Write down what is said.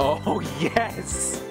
Oh, yes!